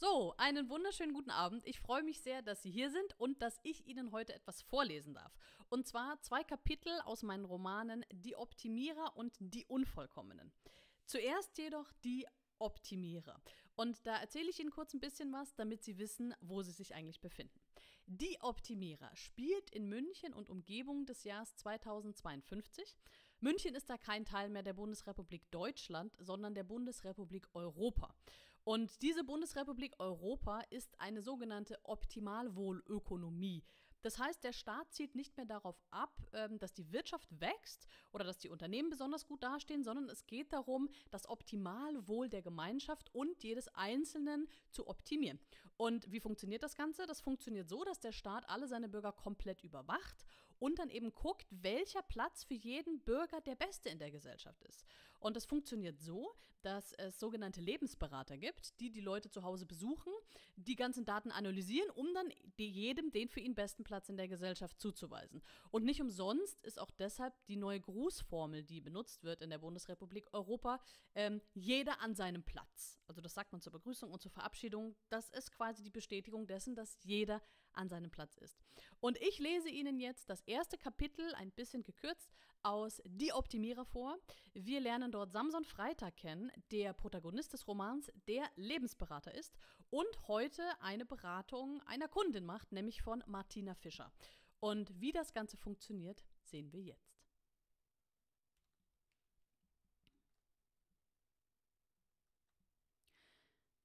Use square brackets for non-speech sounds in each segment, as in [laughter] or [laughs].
So, einen wunderschönen guten Abend. Ich freue mich sehr, dass Sie hier sind und dass ich Ihnen heute etwas vorlesen darf. Und zwar zwei Kapitel aus meinen Romanen Die Optimierer und Die Unvollkommenen. Zuerst jedoch die Optimierer. Und da erzähle ich Ihnen kurz ein bisschen was, damit Sie wissen, wo Sie sich eigentlich befinden. Die Optimierer spielt in München und Umgebung des Jahres 2052. München ist da kein Teil mehr der Bundesrepublik Deutschland, sondern der Bundesrepublik Europa. Und diese Bundesrepublik Europa ist eine sogenannte Optimalwohlökonomie. Das heißt, der Staat zielt nicht mehr darauf ab, ähm, dass die Wirtschaft wächst oder dass die Unternehmen besonders gut dastehen, sondern es geht darum, das Optimalwohl der Gemeinschaft und jedes Einzelnen zu optimieren. Und wie funktioniert das Ganze? Das funktioniert so, dass der Staat alle seine Bürger komplett überwacht und dann eben guckt, welcher Platz für jeden Bürger der beste in der Gesellschaft ist. Und das funktioniert so, dass es sogenannte Lebensberater gibt, die die Leute zu Hause besuchen, die ganzen Daten analysieren, um dann jedem den für ihn besten Platz in der Gesellschaft zuzuweisen. Und nicht umsonst ist auch deshalb die neue Grußformel, die benutzt wird in der Bundesrepublik Europa, ähm, jeder an seinem Platz. Also das sagt man zur Begrüßung und zur Verabschiedung. Das ist quasi die Bestätigung dessen, dass jeder an seinem Platz ist. Und ich lese Ihnen jetzt das erste Kapitel, ein bisschen gekürzt, aus Die Optimierer vor. Wir lernen dort Samson Freitag kennen, der Protagonist des Romans, der Lebensberater ist und heute eine Beratung einer Kundin macht, nämlich von Martina Fischer. Und wie das Ganze funktioniert, sehen wir jetzt.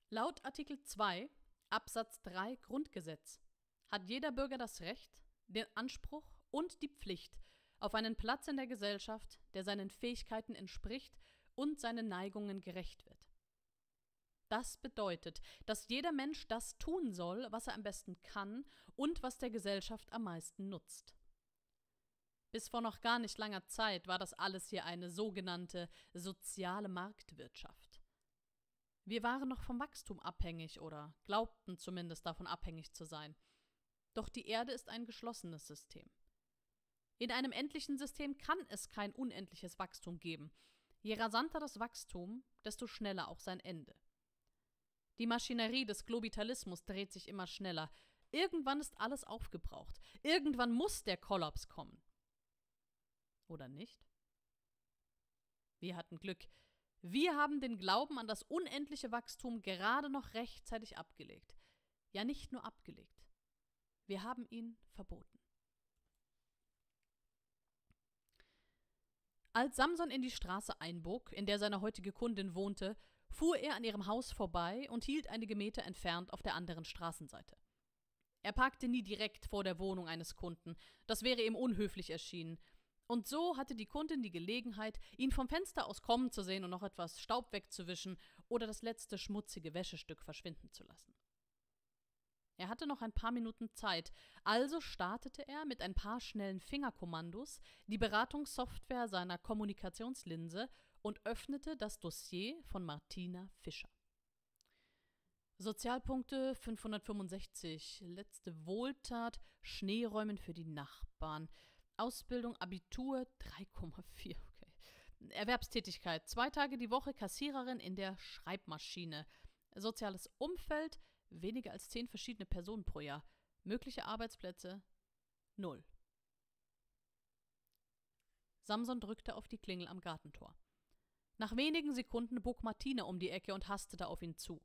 Laut Artikel 2 Absatz 3 Grundgesetz hat jeder Bürger das Recht, den Anspruch und die Pflicht auf einen Platz in der Gesellschaft, der seinen Fähigkeiten entspricht und seinen Neigungen gerecht wird. Das bedeutet, dass jeder Mensch das tun soll, was er am besten kann und was der Gesellschaft am meisten nutzt. Bis vor noch gar nicht langer Zeit war das alles hier eine sogenannte soziale Marktwirtschaft. Wir waren noch vom Wachstum abhängig oder glaubten zumindest davon abhängig zu sein. Doch die Erde ist ein geschlossenes System. In einem endlichen System kann es kein unendliches Wachstum geben. Je rasanter das Wachstum, desto schneller auch sein Ende. Die Maschinerie des Globitalismus dreht sich immer schneller. Irgendwann ist alles aufgebraucht. Irgendwann muss der Kollaps kommen. Oder nicht? Wir hatten Glück. Wir haben den Glauben an das unendliche Wachstum gerade noch rechtzeitig abgelegt. Ja, nicht nur abgelegt. Wir haben ihn verboten. Als Samson in die Straße einbog, in der seine heutige Kundin wohnte, fuhr er an ihrem Haus vorbei und hielt einige Meter entfernt auf der anderen Straßenseite. Er parkte nie direkt vor der Wohnung eines Kunden, das wäre ihm unhöflich erschienen, und so hatte die Kundin die Gelegenheit, ihn vom Fenster aus kommen zu sehen und noch etwas Staub wegzuwischen oder das letzte schmutzige Wäschestück verschwinden zu lassen. Er hatte noch ein paar Minuten Zeit, also startete er mit ein paar schnellen Fingerkommandos die Beratungssoftware seiner Kommunikationslinse und öffnete das Dossier von Martina Fischer. Sozialpunkte 565, letzte Wohltat, Schneeräumen für die Nachbarn, Ausbildung, Abitur 3,4, okay. Erwerbstätigkeit, zwei Tage die Woche Kassiererin in der Schreibmaschine, soziales Umfeld, weniger als zehn verschiedene Personen pro Jahr. Mögliche Arbeitsplätze null. Samson drückte auf die Klingel am Gartentor. Nach wenigen Sekunden bog Martina um die Ecke und hastete auf ihn zu.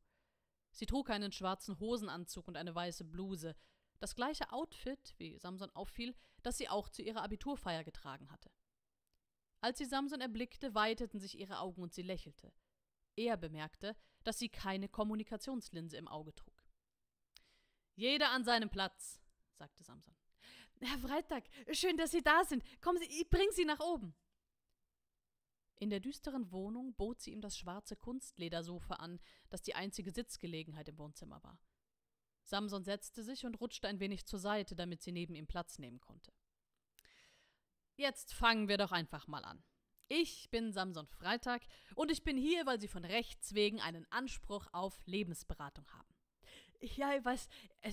Sie trug einen schwarzen Hosenanzug und eine weiße Bluse, das gleiche Outfit, wie Samson auffiel, das sie auch zu ihrer Abiturfeier getragen hatte. Als sie Samson erblickte, weiteten sich ihre Augen und sie lächelte. Er bemerkte, dass sie keine Kommunikationslinse im Auge trug. Jeder an seinem Platz, sagte Samson. Herr Freitag, schön, dass Sie da sind. Kommen Sie, ich bring Sie nach oben. In der düsteren Wohnung bot sie ihm das schwarze Kunstledersofa an, das die einzige Sitzgelegenheit im Wohnzimmer war. Samson setzte sich und rutschte ein wenig zur Seite, damit sie neben ihm Platz nehmen konnte. Jetzt fangen wir doch einfach mal an. Ich bin Samson Freitag und ich bin hier, weil Sie von Rechts wegen einen Anspruch auf Lebensberatung haben. Ja, ich weiß,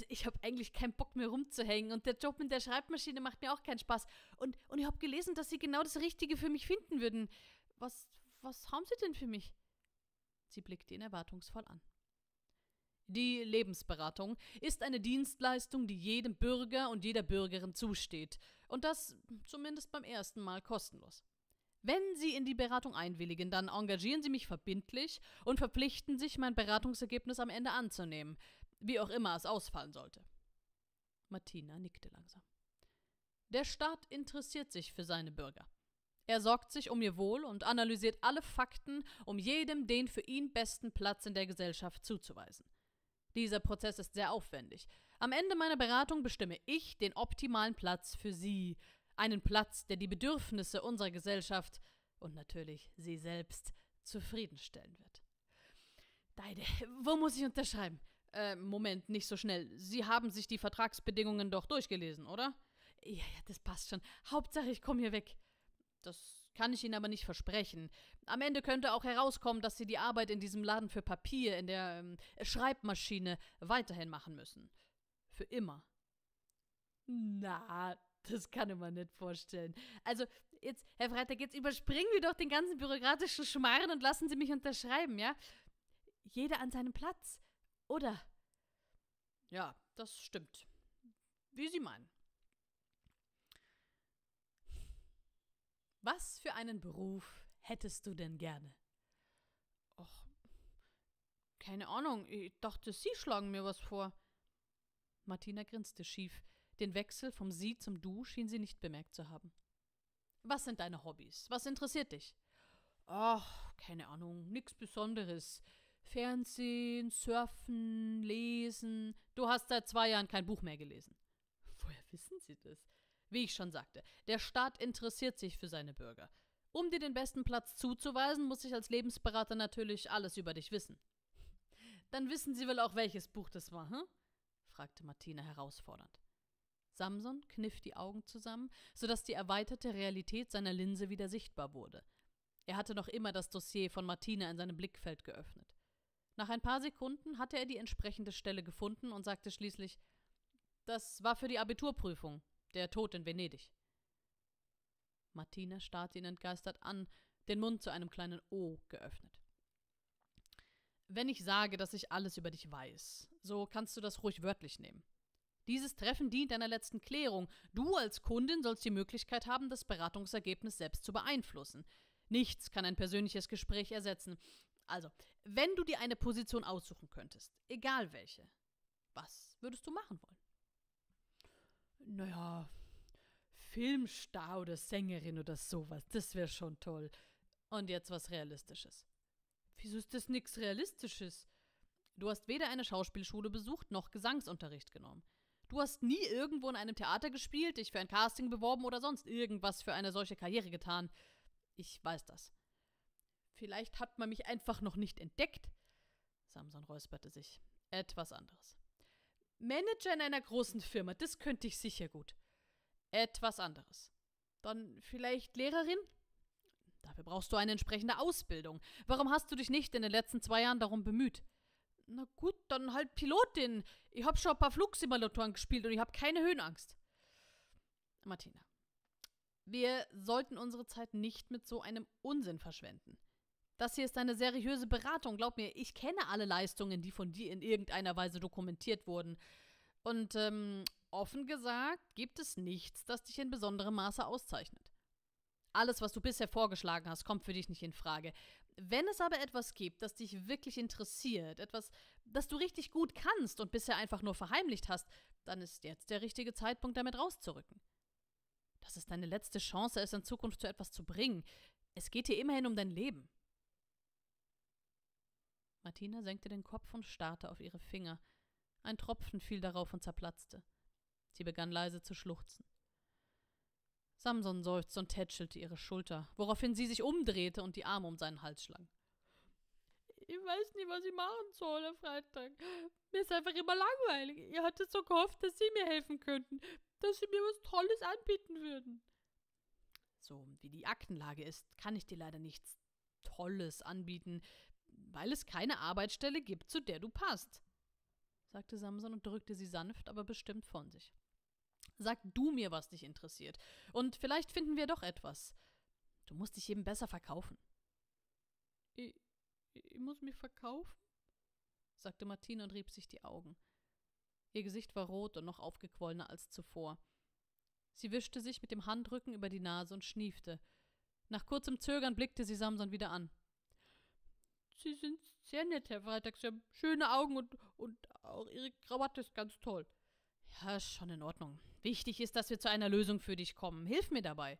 ich habe eigentlich keinen Bock mehr rumzuhängen und der Job mit der Schreibmaschine macht mir auch keinen Spaß. Und, und ich habe gelesen, dass Sie genau das Richtige für mich finden würden. Was, was haben Sie denn für mich? Sie blickte ihn erwartungsvoll an. Die Lebensberatung ist eine Dienstleistung, die jedem Bürger und jeder Bürgerin zusteht. Und das zumindest beim ersten Mal kostenlos. Wenn Sie in die Beratung einwilligen, dann engagieren Sie mich verbindlich und verpflichten sich, mein Beratungsergebnis am Ende anzunehmen, wie auch immer es ausfallen sollte. Martina nickte langsam. Der Staat interessiert sich für seine Bürger. Er sorgt sich um ihr Wohl und analysiert alle Fakten, um jedem den für ihn besten Platz in der Gesellschaft zuzuweisen. Dieser Prozess ist sehr aufwendig. Am Ende meiner Beratung bestimme ich den optimalen Platz für Sie, einen Platz, der die Bedürfnisse unserer Gesellschaft und natürlich Sie selbst zufriedenstellen wird. Deide, wo muss ich unterschreiben? Äh, Moment, nicht so schnell. Sie haben sich die Vertragsbedingungen doch durchgelesen, oder? Ja, ja, das passt schon. Hauptsache, ich komme hier weg. Das kann ich Ihnen aber nicht versprechen. Am Ende könnte auch herauskommen, dass Sie die Arbeit in diesem Laden für Papier, in der ähm, Schreibmaschine, weiterhin machen müssen. Für immer. Na, das kann ich mir nicht vorstellen. Also, jetzt, Herr Freitag, jetzt überspringen wir doch den ganzen bürokratischen Schmarren und lassen Sie mich unterschreiben, ja? Jeder an seinem Platz. Oder? Ja, das stimmt. Wie Sie meinen. Was für einen Beruf hättest du denn gerne? Ach, keine Ahnung. Ich dachte, Sie schlagen mir was vor. Martina grinste schief. Den Wechsel vom Sie zum Du schien sie nicht bemerkt zu haben. Was sind deine Hobbys? Was interessiert dich? Ach, keine Ahnung, nix Besonderes. Fernsehen, Surfen, Lesen. Du hast seit zwei Jahren kein Buch mehr gelesen. [laughs] Woher wissen Sie das? Wie ich schon sagte, der Staat interessiert sich für seine Bürger. Um dir den besten Platz zuzuweisen, muss ich als Lebensberater natürlich alles über dich wissen. [laughs] Dann wissen Sie wohl auch, welches Buch das war, hm? fragte Martina herausfordernd. Samson kniff die Augen zusammen, sodass die erweiterte Realität seiner Linse wieder sichtbar wurde. Er hatte noch immer das Dossier von Martina in seinem Blickfeld geöffnet. Nach ein paar Sekunden hatte er die entsprechende Stelle gefunden und sagte schließlich Das war für die Abiturprüfung. Der Tod in Venedig. Martina starrte ihn entgeistert an, den Mund zu einem kleinen O geöffnet. Wenn ich sage, dass ich alles über dich weiß, so kannst du das ruhig wörtlich nehmen. Dieses Treffen dient deiner letzten Klärung. Du als Kundin sollst die Möglichkeit haben, das Beratungsergebnis selbst zu beeinflussen. Nichts kann ein persönliches Gespräch ersetzen. Also, wenn du dir eine Position aussuchen könntest, egal welche, was würdest du machen wollen? naja, Filmstar oder Sängerin oder sowas. Das wäre schon toll. Und jetzt was Realistisches. Wieso ist das nichts Realistisches? Du hast weder eine Schauspielschule besucht noch Gesangsunterricht genommen. Du hast nie irgendwo in einem Theater gespielt, dich für ein Casting beworben oder sonst irgendwas für eine solche Karriere getan. Ich weiß das. Vielleicht hat man mich einfach noch nicht entdeckt. Samson räusperte sich. Etwas anderes. Manager in einer großen Firma, das könnte ich sicher gut. Etwas anderes. Dann vielleicht Lehrerin? Dafür brauchst du eine entsprechende Ausbildung. Warum hast du dich nicht in den letzten zwei Jahren darum bemüht? Na gut, dann halt Pilotin. Ich hab schon ein paar Flugsimulatoren gespielt und ich hab keine Höhenangst. Martina, wir sollten unsere Zeit nicht mit so einem Unsinn verschwenden. Das hier ist eine seriöse Beratung. Glaub mir, ich kenne alle Leistungen, die von dir in irgendeiner Weise dokumentiert wurden. Und ähm, offen gesagt, gibt es nichts, das dich in besonderem Maße auszeichnet. Alles, was du bisher vorgeschlagen hast, kommt für dich nicht in Frage. Wenn es aber etwas gibt, das dich wirklich interessiert, etwas, das du richtig gut kannst und bisher einfach nur verheimlicht hast, dann ist jetzt der richtige Zeitpunkt, damit rauszurücken. Das ist deine letzte Chance, es in Zukunft zu etwas zu bringen. Es geht hier immerhin um dein Leben. Martina senkte den Kopf und starrte auf ihre Finger. Ein Tropfen fiel darauf und zerplatzte. Sie begann leise zu schluchzen. Samson seufzte und tätschelte ihre Schulter, woraufhin sie sich umdrehte und die Arme um seinen Hals schlang. Ich weiß nicht, was ich machen soll, Herr Freitag. Mir ist einfach immer langweilig. Ihr hattet so gehofft, dass Sie mir helfen könnten, dass Sie mir was Tolles anbieten würden. So wie die Aktenlage ist, kann ich dir leider nichts Tolles anbieten weil es keine Arbeitsstelle gibt, zu der du passt, sagte Samson und drückte sie sanft, aber bestimmt von sich. Sag du mir, was dich interessiert, und vielleicht finden wir doch etwas. Du musst dich eben besser verkaufen. Ich, ich muss mich verkaufen? sagte Martina und rieb sich die Augen. Ihr Gesicht war rot und noch aufgequollener als zuvor. Sie wischte sich mit dem Handrücken über die Nase und schniefte. Nach kurzem Zögern blickte sie Samson wieder an. Sie sind sehr nett, Herr Freitag. Sie haben schöne Augen und, und auch Ihre Krawatte ist ganz toll. Ja, schon in Ordnung. Wichtig ist, dass wir zu einer Lösung für dich kommen. Hilf mir dabei.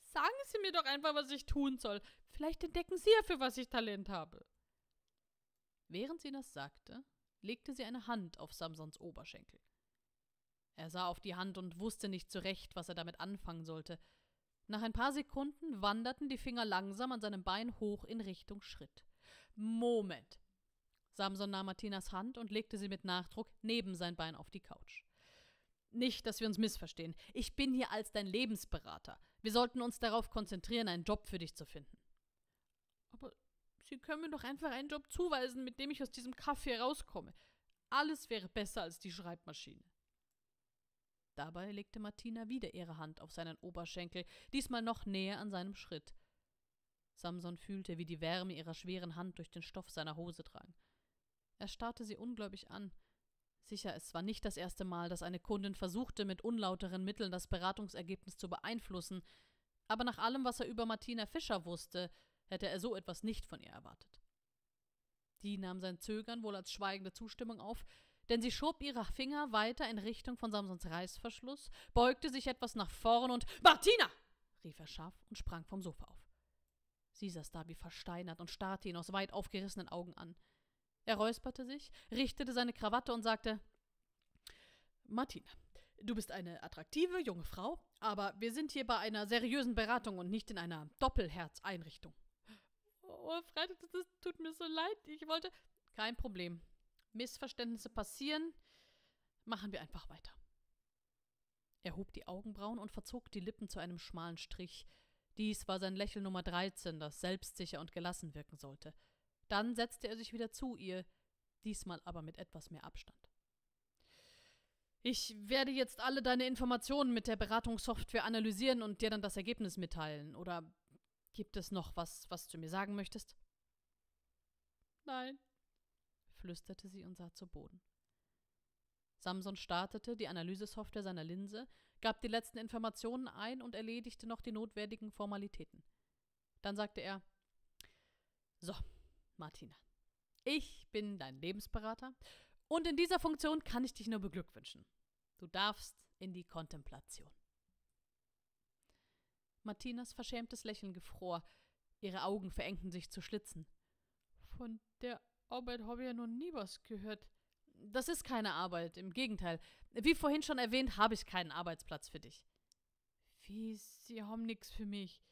Sagen Sie mir doch einfach, was ich tun soll. Vielleicht entdecken Sie ja, für was ich Talent habe. Während sie das sagte, legte sie eine Hand auf Samsons Oberschenkel. Er sah auf die Hand und wusste nicht zurecht, was er damit anfangen sollte. Nach ein paar Sekunden wanderten die Finger langsam an seinem Bein hoch in Richtung Schritt. Moment. Samson nahm Martinas Hand und legte sie mit Nachdruck neben sein Bein auf die Couch. Nicht, dass wir uns missverstehen. Ich bin hier als dein Lebensberater. Wir sollten uns darauf konzentrieren, einen Job für dich zu finden. Aber Sie können mir doch einfach einen Job zuweisen, mit dem ich aus diesem Kaffee rauskomme. Alles wäre besser als die Schreibmaschine. Dabei legte Martina wieder ihre Hand auf seinen Oberschenkel, diesmal noch näher an seinem Schritt. Samson fühlte, wie die Wärme ihrer schweren Hand durch den Stoff seiner Hose drang. Er starrte sie ungläubig an. Sicher, es war nicht das erste Mal, dass eine Kundin versuchte, mit unlauteren Mitteln das Beratungsergebnis zu beeinflussen, aber nach allem, was er über Martina Fischer wusste, hätte er so etwas nicht von ihr erwartet. Die nahm sein Zögern wohl als schweigende Zustimmung auf, denn sie schob ihre Finger weiter in Richtung von Samsons Reißverschluss, beugte sich etwas nach vorn und Martina! rief er scharf und sprang vom Sofa auf. Sie saß da wie versteinert und starrte ihn aus weit aufgerissenen Augen an. Er räusperte sich, richtete seine Krawatte und sagte Martina, du bist eine attraktive junge Frau, aber wir sind hier bei einer seriösen Beratung und nicht in einer Doppelherzeinrichtung. Oh, Freitag, das tut mir so leid. Ich wollte. Kein Problem. Missverständnisse passieren. Machen wir einfach weiter. Er hob die Augenbrauen und verzog die Lippen zu einem schmalen Strich. Dies war sein Lächeln Nummer 13, das selbstsicher und gelassen wirken sollte. Dann setzte er sich wieder zu ihr, diesmal aber mit etwas mehr Abstand. Ich werde jetzt alle deine Informationen mit der Beratungssoftware analysieren und dir dann das Ergebnis mitteilen. Oder Gibt es noch was, was du mir sagen möchtest? Nein, flüsterte sie und sah zu Boden. Samson startete die Analysesoftware seiner Linse, gab die letzten Informationen ein und erledigte noch die notwendigen Formalitäten. Dann sagte er: So, Martina, ich bin dein Lebensberater und in dieser Funktion kann ich dich nur beglückwünschen. Du darfst in die Kontemplation. Martinas verschämtes Lächeln gefror. Ihre Augen verengten sich zu Schlitzen. Von der Arbeit habe ich ja noch nie was gehört. Das ist keine Arbeit, im Gegenteil. Wie vorhin schon erwähnt, habe ich keinen Arbeitsplatz für dich. Wie, Sie haben nichts für mich.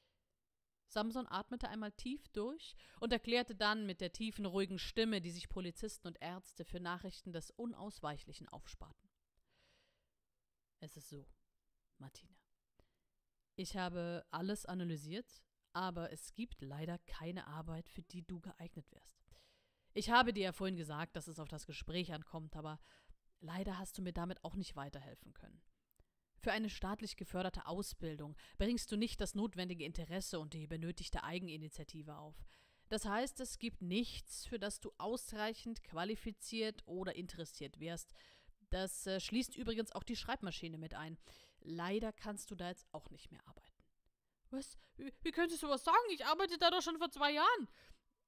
Samson atmete einmal tief durch und erklärte dann mit der tiefen, ruhigen Stimme, die sich Polizisten und Ärzte für Nachrichten des Unausweichlichen aufsparten. Es ist so, Martina. Ich habe alles analysiert, aber es gibt leider keine Arbeit, für die du geeignet wärst. Ich habe dir ja vorhin gesagt, dass es auf das Gespräch ankommt, aber leider hast du mir damit auch nicht weiterhelfen können. Für eine staatlich geförderte Ausbildung bringst du nicht das notwendige Interesse und die benötigte Eigeninitiative auf. Das heißt, es gibt nichts, für das du ausreichend qualifiziert oder interessiert wärst. Das äh, schließt übrigens auch die Schreibmaschine mit ein. Leider kannst du da jetzt auch nicht mehr arbeiten. Was? Wie, wie könntest du was sagen? Ich arbeite da doch schon vor zwei Jahren.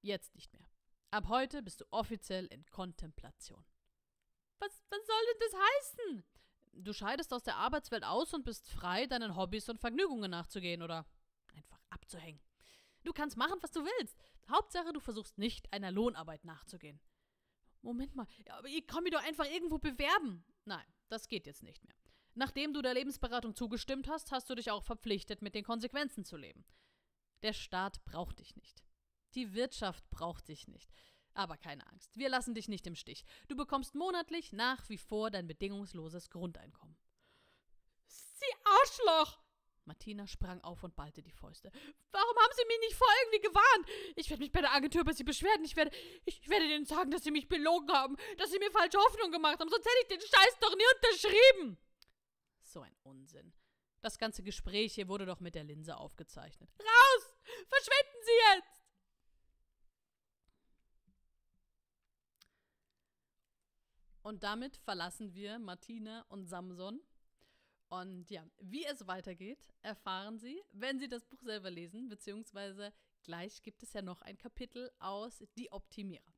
Jetzt nicht mehr. Ab heute bist du offiziell in Kontemplation. Was, was soll denn das heißen? Du scheidest aus der Arbeitswelt aus und bist frei, deinen Hobbys und Vergnügungen nachzugehen oder einfach abzuhängen. Du kannst machen, was du willst. Hauptsache, du versuchst nicht einer Lohnarbeit nachzugehen. Moment mal, aber ich kann mich doch einfach irgendwo bewerben. Nein, das geht jetzt nicht mehr. Nachdem du der Lebensberatung zugestimmt hast, hast du dich auch verpflichtet, mit den Konsequenzen zu leben. Der Staat braucht dich nicht. Die Wirtschaft braucht dich nicht. Aber keine Angst, wir lassen dich nicht im Stich. Du bekommst monatlich nach wie vor dein bedingungsloses Grundeinkommen. Sie Arschloch! Martina sprang auf und ballte die Fäuste. Warum haben Sie mich nicht vor irgendwie gewarnt? Ich werde mich bei der Agentur über Sie beschweren. Ich werde, ich werde denen sagen, dass Sie mich belogen haben, dass Sie mir falsche Hoffnung gemacht haben. Sonst hätte ich den Scheiß doch nie unterschrieben. So ein Unsinn. Das ganze Gespräch hier wurde doch mit der Linse aufgezeichnet. Raus! Verschwinden Sie jetzt! Und damit verlassen wir Martina und Samson. Und ja, wie es weitergeht, erfahren Sie, wenn Sie das Buch selber lesen, beziehungsweise gleich gibt es ja noch ein Kapitel aus Die Optimierer.